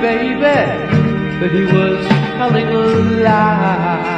baby, but he was telling a lie.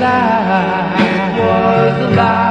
life was a lie.